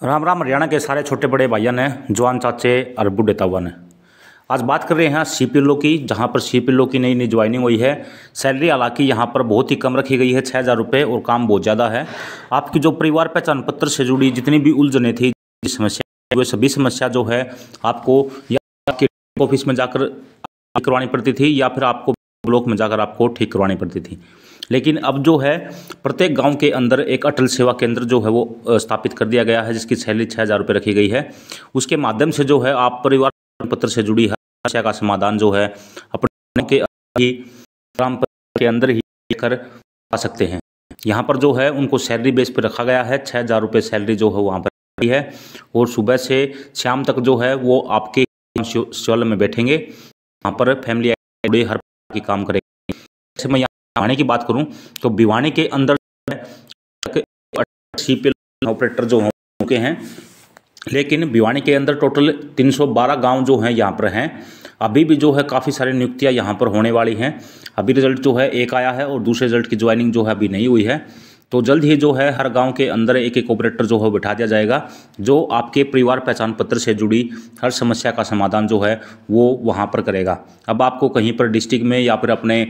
राम राम, हरियाणा के सारे छोटे बड़े भाइयों ने, जवान चाचे और बूढ़े तावा ने। आज बात कर रहे हैं सी पी की, जहाँ पर सी पी की नई नई ज्वाइनिंग हुई है। सैलरी हालाँकि यहाँ पर बहुत ही कम रखी गई है छः हज़ार रुपये और काम बहुत ज़्यादा है। आपकी जो परिवार पहचान पत्र से जुड़ी जितनी भी उलझने थी समस्या वो सभी समस्या जो है, आपको या ऑफ़िस में जाकर करवानी पड़ती थी, या फिर आपको ब्लॉक में जाकर आपको ठीक करवानी पड़ती थी। लेकिन अब जो है, प्रत्येक गाँव के अंदर एक अटल सेवा केंद्र जो है वो स्थापित कर दिया गया है, जिसकी सैलरी छः हज़ार रुपये रखी गई है। उसके माध्यम से जो है, आप परिवार पत्र से जुड़ी हर समस्या का समाधान जो है, अपने के ग्राम के अंदर ही लेकर आ सकते हैं। यहाँ पर जो है, उनको सैलरी बेस पर रखा गया है छः हज़ार रुपये सैलरी जो है वहाँ पर है। और सुबह से शाम तक जो है, वो आपके शौल में बैठेंगे। वहाँ पर फैमिली हर की काम करेंगे। जैसे मैं भिवानी की बात करूँ तो भिवाने के अंदर ऑपरेटर जो होंगे हैं, लेकिन भिवानी के अंदर टोटल 312 गाँव जो हैं यहाँ पर हैं। अभी भी जो है काफ़ी सारी नियुक्तियाँ यहाँ पर होने वाली हैं। अभी रिज़ल्ट जो है एक आया है और दूसरे रिज़ल्ट की ज्वाइनिंग जो है अभी नहीं हुई है। तो जल्द ही जो है हर गाँव के अंदर एक एक ऑपरेटर जो है बिठा दिया जाएगा, जो आपके परिवार पहचान पत्र से जुड़ी हर समस्या का समाधान जो है वो वहाँ पर करेगा। अब आपको कहीं पर डिस्ट्रिक्ट में या फिर अपने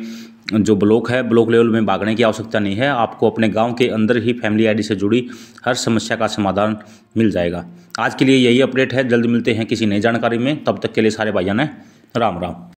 जो ब्लॉक है ब्लॉक लेवल में भागने की आवश्यकता नहीं है, आपको अपने गाँव के अंदर ही फैमिली आईडी से जुड़ी हर समस्या का समाधान मिल जाएगा। आज के लिए यही अपडेट है, जल्द मिलते हैं किसी नई जानकारी में, तब तक के लिए सारे भाइयों ने राम राम।